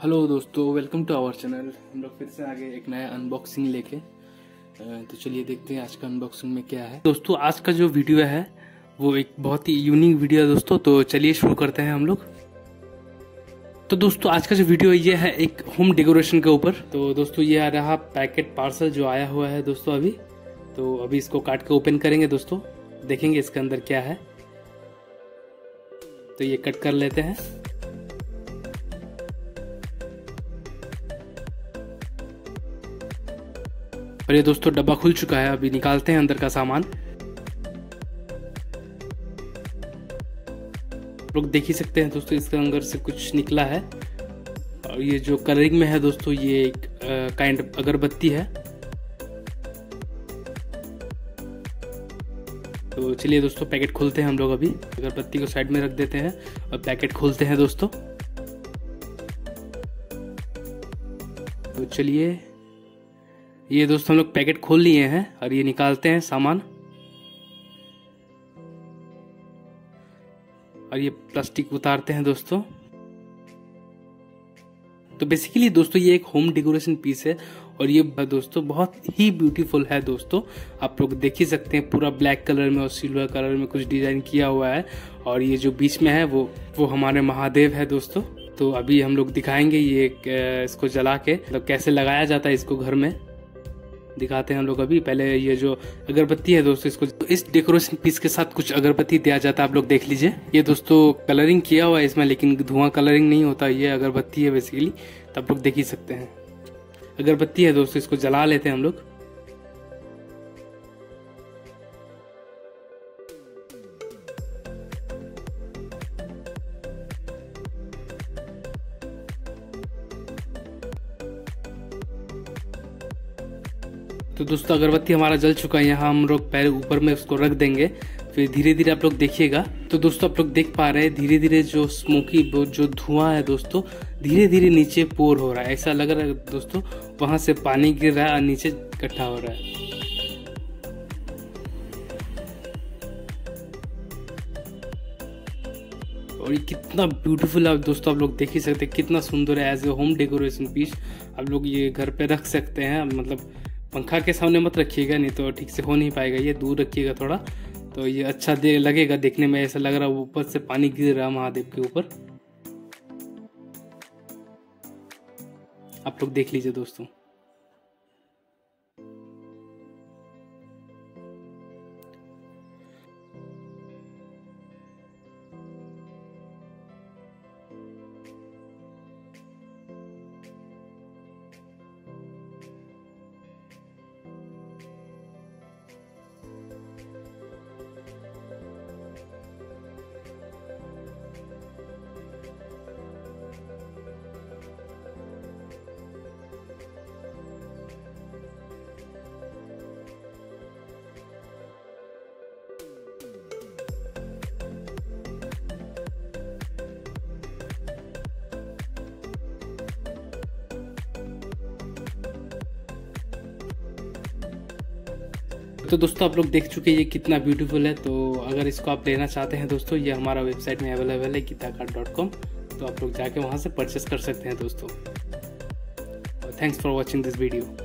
Hello दोस्तों welcome to our channel हम लोग फिर से आगे एक नया अनबॉक्सिंग लेके तो चलिए देखते हैं आज का अनबॉक्सिंग में क्या है। दोस्तों, आज का जो वीडियो है, वो एक बहुत ही यूनिक वीडियो है दोस्तों तो चलिए शुरू करते हैं हम लोग। तो दोस्तों, आज का जो वीडियो ये है एक होम डेकोरेशन के ऊपर। तो दोस्तों, ये आ रहा पैकेट पार्सल जो आया हुआ है दोस्तों अभी। तो अभी इसको काट के ओपन करेंगे दोस्तों, देखेंगे इसके अंदर क्या है। तो ये कट कर लेते हैं। और ये दोस्तों डब्बा खुल चुका है, अभी निकालते हैं अंदर का सामान। लोग देख ही सकते हैं दोस्तों, इसके अंदर से कुछ निकला है। और ये जो कलरिंग में है दोस्तों, ये एक काइंड अगरबत्ती है। तो चलिए दोस्तों, पैकेट खोलते हैं हम लोग अभी। अगरबत्ती को साइड में रख देते हैं और पैकेट खोलते हैं दोस्तों। तो चलिए ये दोस्तों हम लोग पैकेट खोल लिए हैं और ये निकालते हैं सामान। और ये प्लास्टिक उतारते हैं दोस्तों। तो बेसिकली दोस्तों ये एक होम डेकोरेशन पीस है और ये दोस्तों बहुत ही ब्यूटीफुल है दोस्तों। आप लोग देख ही सकते हैं पूरा ब्लैक कलर में और सिल्वर कलर में कुछ डिज़ाइन किया हुआ है और ये जो बीच में है वो वो हमारे महादेव है दोस्तों। तो अभी हम लोग दिखाएँगे ये इसको जला के। मतलब कैसे लगाया जाता है इसको घर में। दिखाते हैं हम लोग अभी। पहले ये जो अगरबत्ती है दोस्तों, इसको तो इस डेकोरेशन पीस के साथ कुछ अगरबत्ती दिया जाता है, आप लोग देख लीजिए। ये दोस्तों कलरिंग किया हुआ है इसमें, लेकिन धुआँ कलरिंग नहीं होता। ये अगरबत्ती है बेसिकली तो आप लोग देख ही सकते हैं। अगरबत्ती है दोस्तों, इसको जला लेते हैं हम लोग। तो दोस्तों, अगरबत्ती हमारा जल चुका है, यहाँ हम लोग पैर ऊपर में उसको रख देंगे, फिर धीरे धीरे आप लोग देखिएगा। तो दोस्तों, आप लोग देख पा रहे हैं धीरे धीरे जो स्मोकी जो धुआँ है दोस्तों धीरे धीरे नीचे पोर हो रहा है। ऐसा लग रहा है दोस्तों, वहाँ से पानी गिर रहा है और नीचे इकट्ठा हो रहा है। और ये कितना ब्यूटीफुल है दोस्तों, आप लोग देख ही सकते हैं, कितना सुंदर है as a home decoration piece आप लोग ये घर पे रख सकते हैं मतलब पंखा के सामने मत रखिएगा, नहीं तो ठीक से हो नहीं पाएगा, ये दूर रखिएगा थोड़ा। तो ये अच्छा दे, लगेगा देखने में, ऐसा लग रहा है ऊपर से पानी गिर रहा महादेव के ऊपर। आप लोग देख लीजिए दोस्तों। तो दोस्तों, आप लोग देख चुके हैं ये कितना ब्यूटीफुल है। तो अगर इसको आप लेना चाहते हैं दोस्तों, ये हमारा वेबसाइट में अवेलेबल है गीता कार्ड डॉट कॉम तो आप लोग जाके वहाँ से परचेस कर सकते हैं दोस्तों। Thanks for watching this video